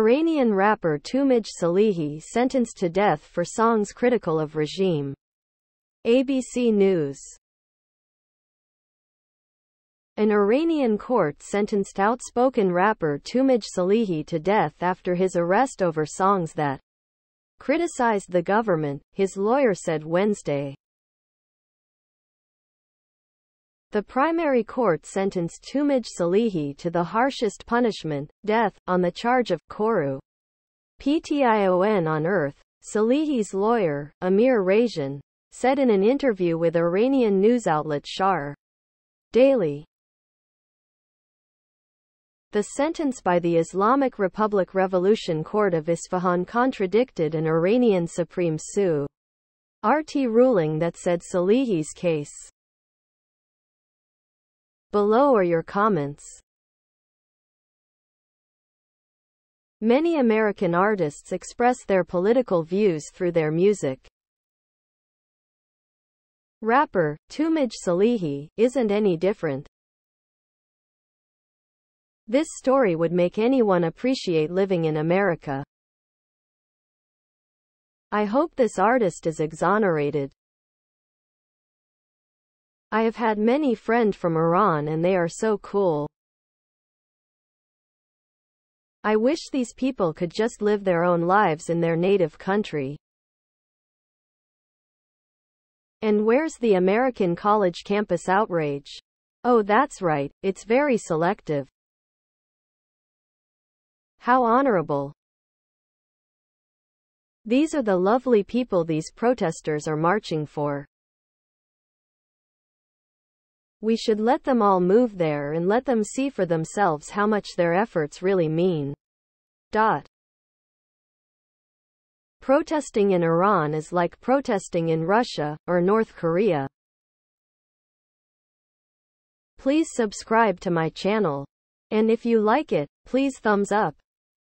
Iranian rapper Toomaj Salehi sentenced to death for songs critical of regime. ABC News An Iranian court sentenced outspoken rapper Toomaj Salehi to death after his arrest over songs that criticized the government, his lawyer said Wednesday. The primary court sentenced Toomaj Salehi to the harshest punishment, death, on the charge of Koru. PTION on Earth. Salehi's lawyer, Amir Raisian, said in an interview with Iranian news outlet Shargh Daily. The sentence by the Islamic Republic Revolution Court of Isfahan contradicted an Iranian Supreme Su. RT ruling that said Salehi's case Below are your comments. Many American artists express their political views through their music. Rapper, Toomaj Salehi, isn't any different. This story would make anyone appreciate living in America. I hope this artist is exonerated. I have had many friend from Iran and they are so cool. I wish these people could just live their own lives in their native country. And where's the American college campus outrage? Oh that's right, it's very selective. How honorable. These are the lovely people these protesters are marching for. We should let them all move there and let them see for themselves how much their efforts really mean. Dot. Protesting in Iran is like protesting in Russia, or North Korea. Please subscribe to my channel. And if you like it, please thumbs up.